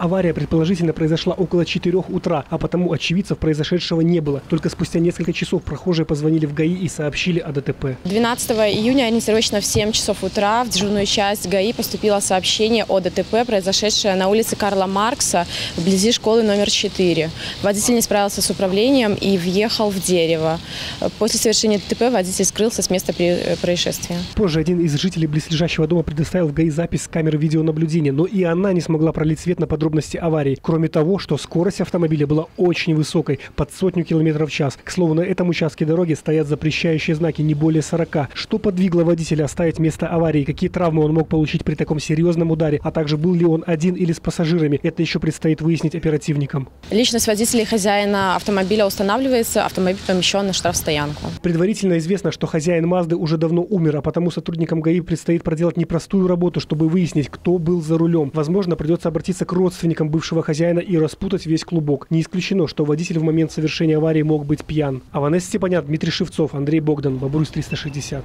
Авария предположительно произошла около 4 утра, а потому очевидцев произошедшего не было. Только спустя несколько часов прохожие позвонили в ГАИ и сообщили о ДТП. 12 июня ориентировочно в 7 часов утра в дежурную часть ГАИ поступило сообщение о ДТП, произошедшее на улице Карла Маркса вблизи школы номер 4. Водитель не справился с управлением и въехал в дерево. После совершения ДТП водитель скрылся с места при- происшествия. Позже один из жителей близлежащего дома предоставил в ГАИ запись с камеры видеонаблюдения, но и она не смогла пролить свет на подробности аварии. Кроме того, что скорость автомобиля была очень высокой, под сотню километров в час. К слову, на этом участке дороги стоят запрещающие знаки не более 40. Что подвигло водителя оставить место аварии, какие травмы он мог получить при таком серьезном ударе, а также был ли он один или с пассажирами, это еще предстоит выяснить оперативникам. Личность водителя и хозяина автомобиля устанавливается, автомобиль помещен на штрафстоянку. Предварительно известно, что хозяин Мазды уже давно умер, а потому сотрудникам ГАИ предстоит проделать непростую работу, чтобы выяснить, кто был за рулем. Возможно, придется обратиться к родственникам бывшего хозяина и распутать весь клубок. Не исключено, что водитель в момент совершения аварии мог быть пьян. Аванес Степанян, Дмитрий Шевцов, Андрей Богдан, Бобруйс 360.